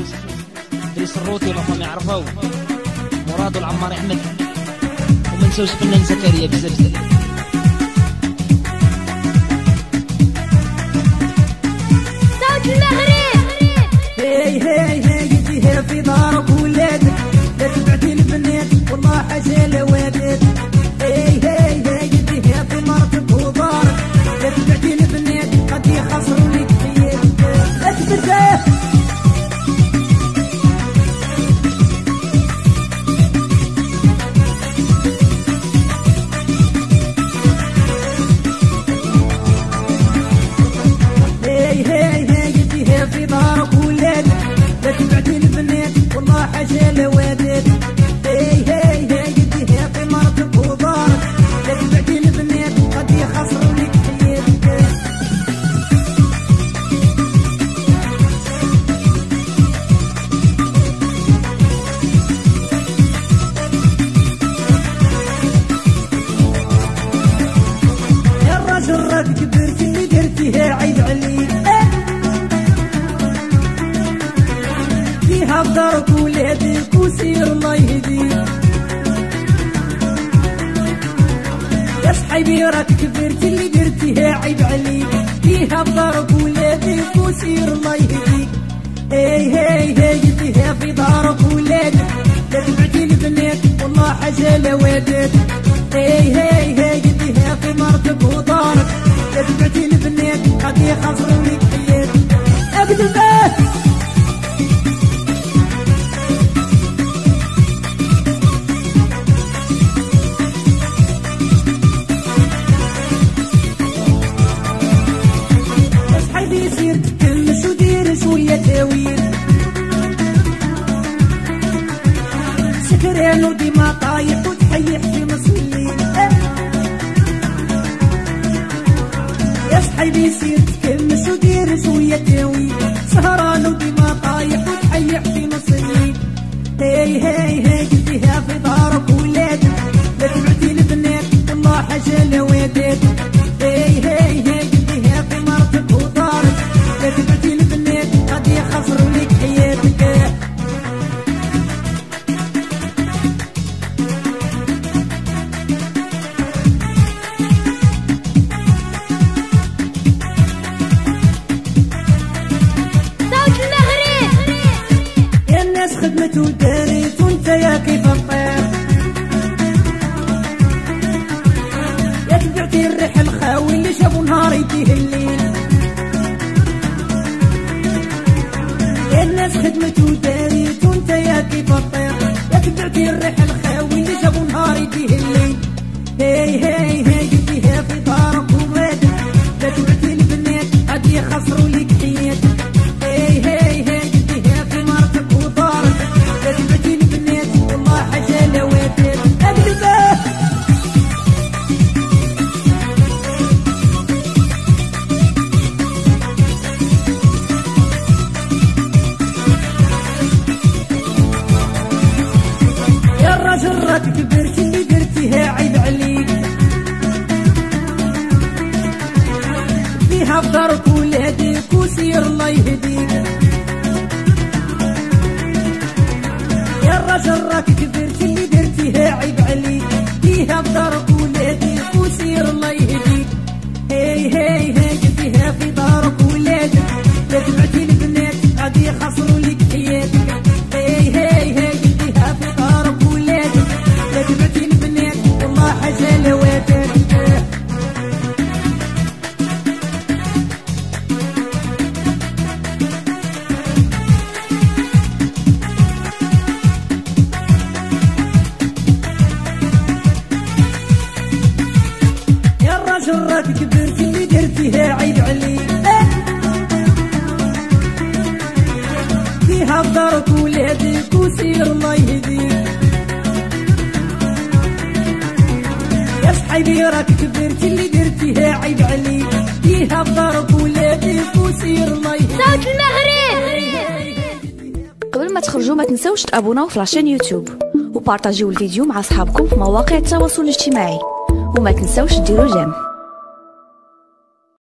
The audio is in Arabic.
العبوس دريس الروتي ولا ما يعرفوه. مراد العمار أحمد. ومن نساوش فنان زكريا بزلزل فيها بدارك ولادك وسير الله يهديك يا صحيبي راك كبرت اللي درتيها عيب عليك فيها بدارك ولادك وسير الله يهديك هي هي هي جديها في دارك ولادك لا تبعدي البنات والله حاجة لوادك هي هي هي جديها في مرتك ودارك لا تبعدي البنات قد يخسروا لك حياتك اكذب ودير شوية تاويل سكران وديما طايح وتحيح في مصلين يا صحيبي يصير تكلمش ودير شوية تاويل سهران وديما طايح وتحيح في مصلين هي هي هي جديها في دارك ولادك لا تبعدي البنات والله حاجة لوادك خدمت وداريت وانت يا كيف الطير. يا تبعتي الريح الخاوي اللي شافوا نهار يديه الليل. يا الناس خدمت وانت يا كيف الطير. يا تبعتي الريح الخاوي الراجل راك كبرت اللي درتيها عيب عليك فيها بدارك ولادك وسير الله يهديك يا الراجل راك كبرت راك كبرت اللي درتيها عيب عليك فيها بدارك ولادك وسير الله يهديك يا صحيبي راك كبرت اللي درتيها عيب عليك فيها بدارك ولادك وسير الله يهديك صوت المغرب! قبل ما تخرجوا ما تنسوش تابوناو في لاشين يوتيوب وبارطاجيو الفيديو مع أصحابكم في مواقع التواصل الاجتماعي. وما تنسوش ديروا جيم.